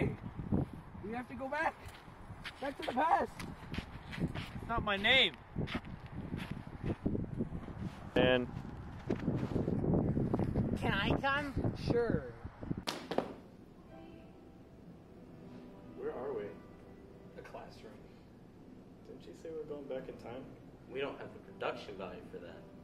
We You have to go back. Back to the past. It's not my name. And. Can I come? Sure. Where are we? The classroom. Didn't you say we're going back in time? We don't have the production value for that.